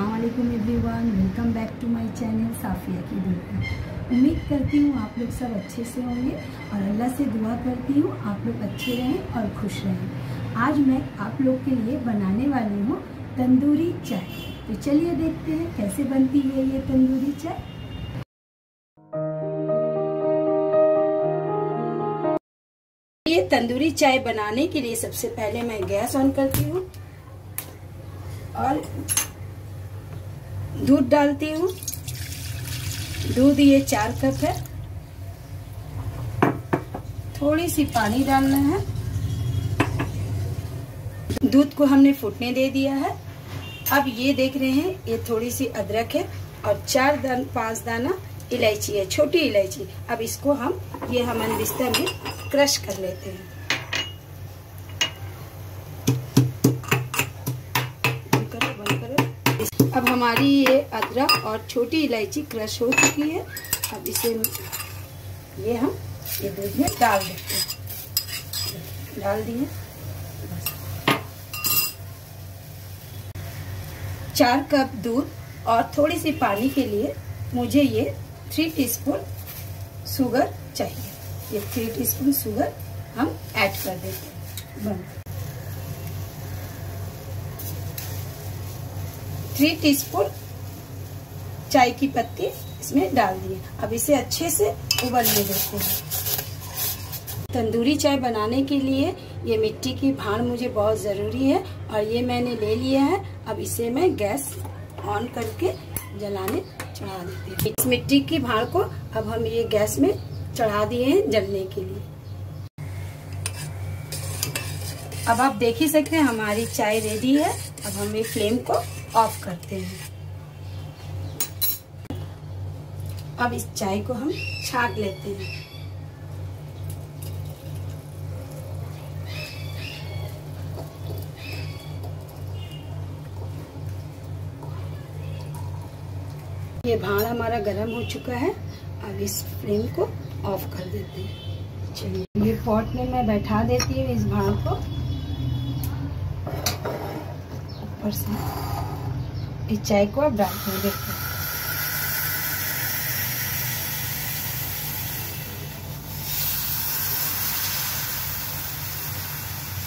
वालेकुम everyone welcome back to my channel Safia की दुनिया उम्मीद करती हूँ आप लोग सब अच्छे से होंगे और अल्लाह से दुआ करती हूँ आप लोग अच्छे रहें और खुश रहें। आज मैं आप लोग के लिए बनाने वाली हूँ तंदूरी चाय। तो चलिए देखते हैं कैसे बनती है ये तंदूरी चाय। ये तंदूरी चाय बनाने के लिए सबसे पहले मैं गैस ऑन करती हूँ और दूध डालती हूँ। दूध ये चार कप है। थोड़ी सी पानी डालना है। दूध को हमने फूटने दे दिया है। अब ये देख रहे हैं, ये थोड़ी सी अदरक है और चार दान, पाँच दाना इलायची है, छोटी इलायची। अब इसको हम, ये हम बिस्तर में क्रश कर लेते हैं। अब हमारी ये अदरक और छोटी इलायची क्रश हो चुकी है। अब इसे ये हम ये दूध में डाल देते हैं। डाल दिए। चार कप दूध और थोड़ी सी पानी के लिए मुझे ये थ्री टीस्पून शुगर चाहिए। ये थ्री टीस्पून शुगर हम ऐड कर देते हैं। थ्री टीस्पून चाय की पत्ती इसमें डाल दिए। अब इसे अच्छे से उबलने देते हैं। तंदूरी चाय बनाने के लिए ये मिट्टी की भाड़ मुझे बहुत ज़रूरी है और ये मैंने ले लिया है। अब इसे मैं गैस ऑन करके जलाने चढ़ा देती हूँ। इस मिट्टी की भाड़ को अब हम ये गैस में चढ़ा दिए हैं जलने के लिए। अब आप देख ही सकते हैं हमारी चाय रेडी है। अब हम ये फ्लेम को ऑफ़ करते हैं। अब इस चाय को हम छाट लेते हैं। ये भाड़ हमारा गर्म हो चुका है। अब इस फ्लेम को ऑफ़ कर देते हैं। चलिए, ये पॉट में मैं बैठा देती हूँ इस भाड़ को। ऊपर से। इस चाय को अब डालते हैं देखो।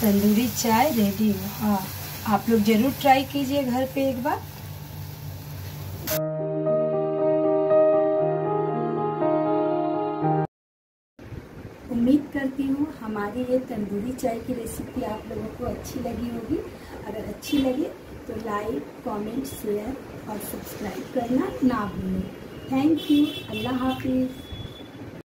तंदूरी चाय रेडी है। हाँ आप लोग ज़रूर ट्राई कीजिए घर पे एक बार। उम्मीद करती हूँ हमारी ये तंदूरी चाय की रेसिपी आप लोगों को अच्छी लगी होगी। अगर अच्छी लगे तो लाइक कमेंट शेयर और सब्सक्राइब करना ना भूलें। थैंक यू अल्लाह हाफिज़।